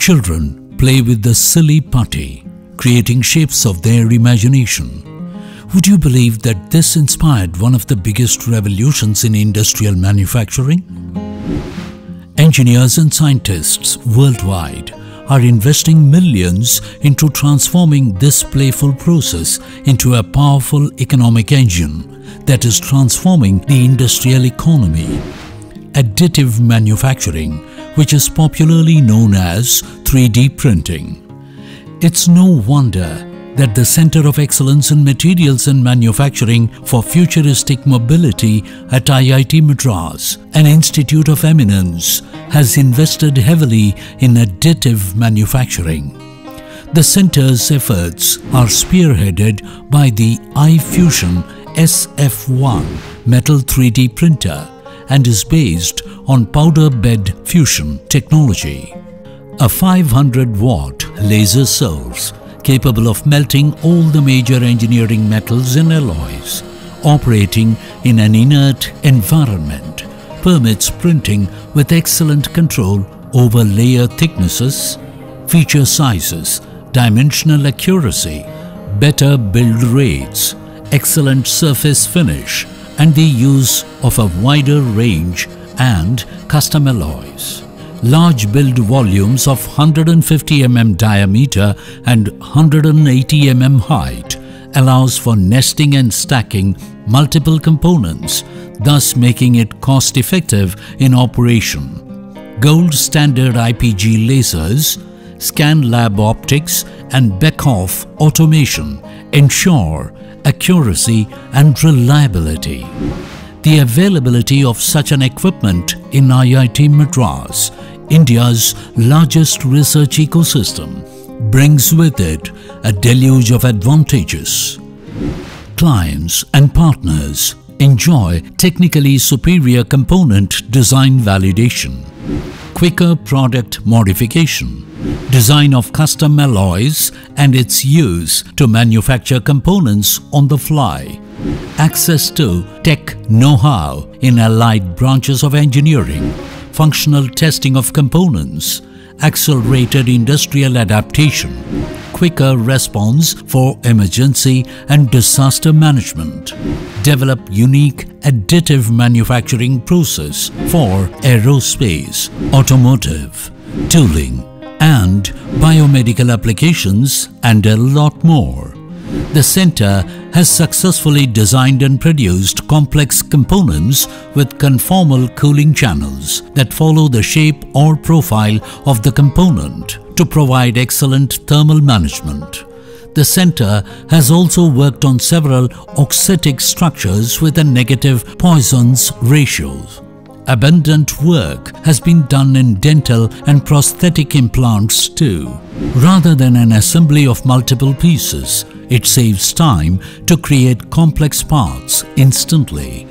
Children play with the silly putty, creating shapes of their imagination. Would you believe that this inspired one of the biggest revolutions in industrial manufacturing? Engineers and scientists worldwide are investing millions into transforming this playful process into a powerful economic engine that is transforming the industrial economy. Additive manufacturing, which is popularly known as 3D printing. It's no wonder that the Center of Excellence in Materials and Manufacturing for Futuristic Mobility at IIT Madras, an institute of eminence, has invested heavily in additive manufacturing. The center's efforts are spearheaded by the iFusion SF1 metal 3D printer and is based on powder bed fusion technology. A 500 watt laser source capable of melting all the major engineering metals and alloys, operating in an inert environment, permits printing with excellent control over layer thicknesses, feature sizes, dimensional accuracy, better build rates, excellent surface finish, and the use of a wider range and custom alloys large build volumes of 150 mm diameter and 180 mm height allows for nesting and stacking multiple components, thus making it cost-effective in operation. Gold standard IPG lasers, ScanLab optics and Beckhoff automation ensure accuracy and reliability. The availability of such an equipment in IIT Madras India's largest research ecosystem, brings with it a deluge of advantages. Clients and partners enjoy technically superior component design validation, quicker product modification, design of custom alloys and its use to manufacture components on the fly, access to tech know-how in allied branches of engineering, functional testing of components, accelerated industrial adaptation, quicker response for emergency and disaster management, develop unique additive manufacturing process for aerospace, automotive, tooling, and biomedical applications and a lot more. The center has successfully designed and produced complex components with conformal cooling channels that follow the shape or profile of the component to provide excellent thermal management. The center has also worked on several auxetic structures with a negative Poisson's ratio. Abundant work has been done in dental and prosthetic implants too. Rather than an assembly of multiple pieces, it saves time to create complex parts instantly.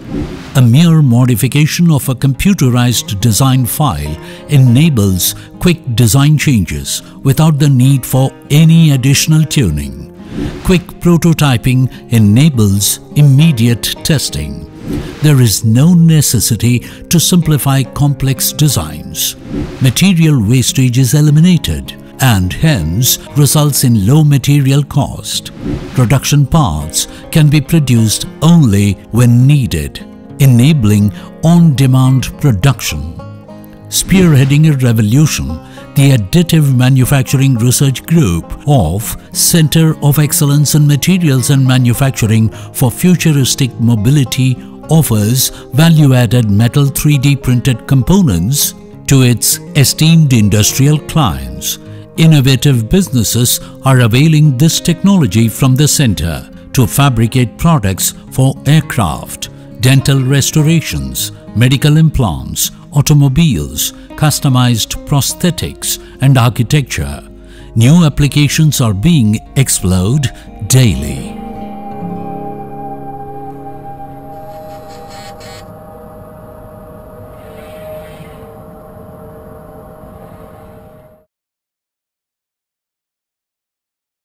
A mere modification of a computerized design file enables quick design changes without the need for any additional tuning. Quick prototyping enables immediate testing. There is no necessity to simplify complex designs. Material wastage is eliminated and hence results in low material cost. Production parts can be produced only when needed, enabling on-demand production. Spearheading a revolution, the Additive Manufacturing Research Group of Center of Excellence in Materials and Manufacturing for Futuristic Mobility offers value-added metal 3D printed components to its esteemed industrial clients innovative businesses are availing this technology from the center to fabricate products for aircraft, dental restorations, medical implants, automobiles, customized prosthetics and architecture. New applications are being explored daily.